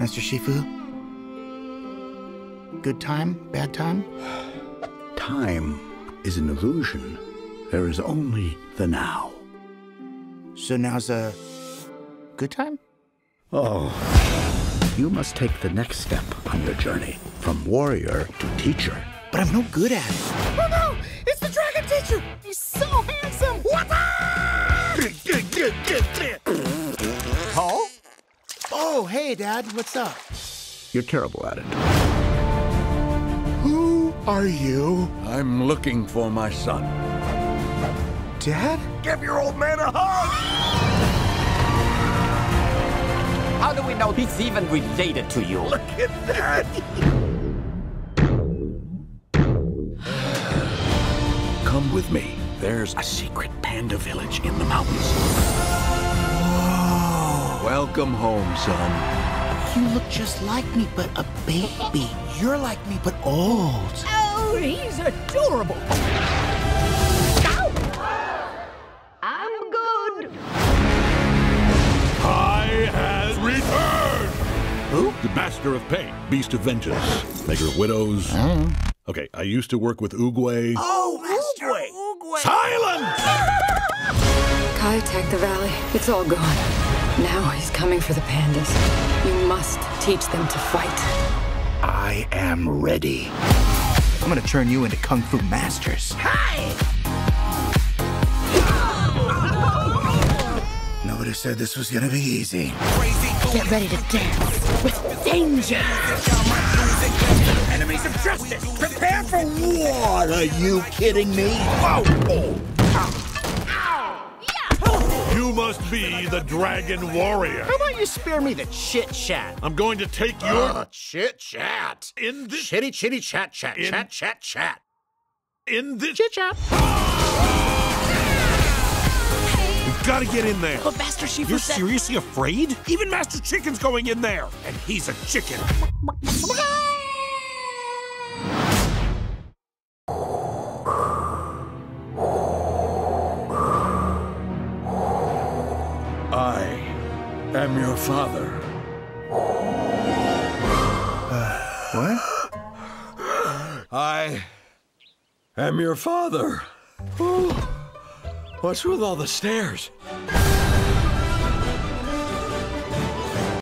Master Shifu? Good time? Bad time? Time is an illusion. There is only the now. So now's a good time? Oh. You must take the next step on your journey from warrior to teacher. But I'm no good at it. Oh no! It's the dragon teacher! He's so handsome! What? Po? Oh, hey, Dad. What's up? You're terrible at it. Who are you? I'm looking for my son. Dad? Give your old man a hug! How do we know he's even related to you? Look at that! Come with me. There's a secret panda village in the mountains. Whoa. Welcome home, son. You look just like me, but a baby. You're like me, but old. Oh, he's adorable! I'm good. I has returned! Who? The Master of Pain, Beast of Vengeance, Maker of Widows. Okay, I used to work with Oogway. Oh, Master Oogway! Silence! Kai attacked the valley. It's all gone. Now he's coming for the pandas. You must teach them to fight. I am ready. I'm gonna turn you into Kung Fu Masters. Hi! Nobody said this was gonna be easy. Get ready to dance with danger! Enemies of justice, prepare for war! Are you kidding me? You must be the Dragon Warrior. How about you spare me the chit chat? I'm going to take your. Ah, chit chat. in this. Chitty chitty chat chat In- chat chat chat. In this. Chit chat. We've got to get in there. But Master Shifu You're said- seriously afraid? Even Master Chicken's going in there, and he's a chicken. Am your father. What? I am your father. What's with all the stairs?